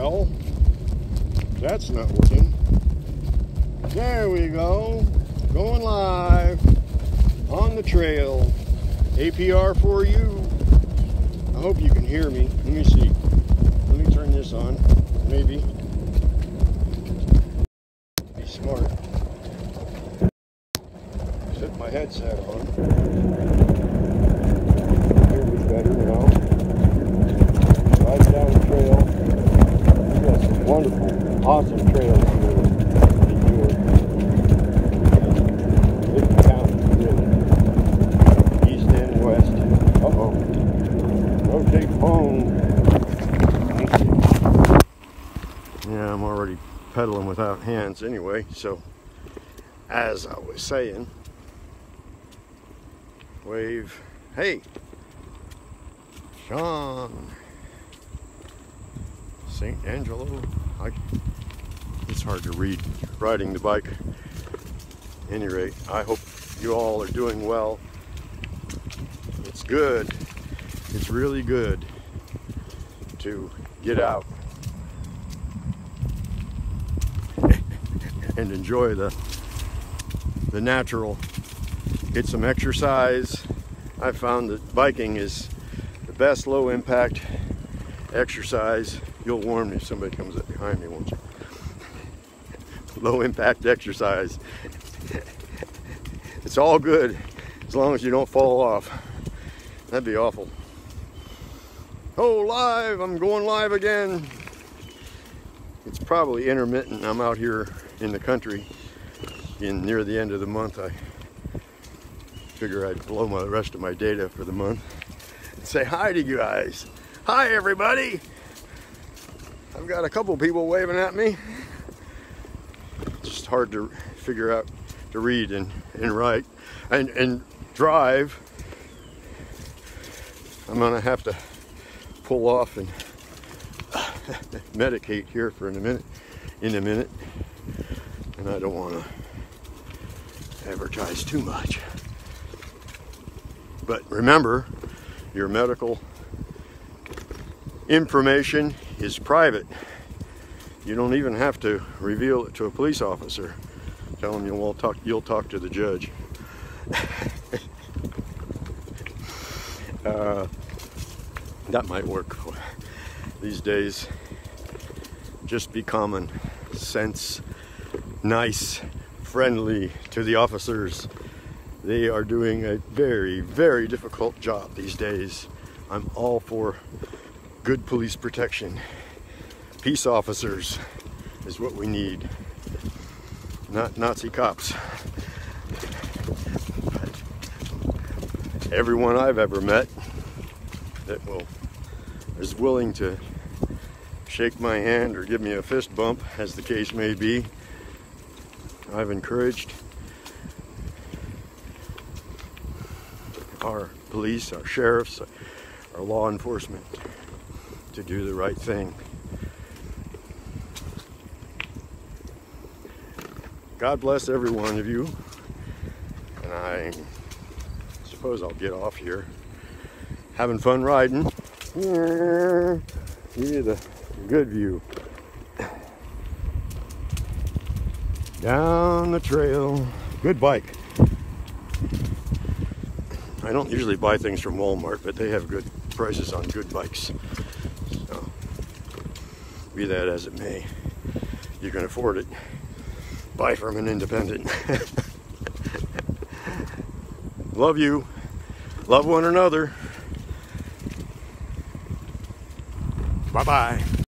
Well, that's not working. There we go. Going live on the trail. APR for you. I hope you can hear me. Let me see. Let me turn this on. Maybe. Be smart. Set my headset on. Hear me better now. Riding down the trail. We got some wonderful, awesome trails here. East and west. Rotate phone. Yeah, I'm already pedaling without hands anyway, so as I was saying, wave, hey, Sean, St. Angelo, I, it's hard to read riding the bike. any rate, I hope you all are doing well. It's good, it's really good to get out and enjoy the the natural get some exercise I found that biking is the best low impact exercise you'll warn me if somebody comes up behind me won't you? Low impact exercise. It's all good as long as you don't fall off. That'd be awful. Oh live. I'm going live again. It's probably intermittent. I'm out here in the country. In near the end of the month I figure I'd blow my rest of my data for the month. And say hi to you guys. Hi everybody I've got a couple people waving at me. It's just hard to figure out to read and, and write. And, and drive I'm gonna have to pull off and medicate here for in a minute in a minute. And I don't want to advertise too much. But remember, your medical information is private. You don't even have to reveal it to a police officer. Tell them you'll talk, you'll talk to the judge. uh, that might work these days. Just be common sense nice, friendly to the officers. They are doing a very, very difficult job these days. I'm all for good police protection. Peace officers is what we need, not Nazi cops. But everyone I've ever met that will is willing to shake my hand or give me a fist bump, as the case may be, I've encouraged our police, our sheriffs, our law enforcement to do the right thing. God bless every one of you. And I suppose I'll get off here. Having fun riding. Give you the good view. down the trail. Good bike. I don't usually buy things from Walmart, but they have good prices on good bikes. Be that as it may, you can afford it. Buy from an independent. Love you. Love one another. Bye bye.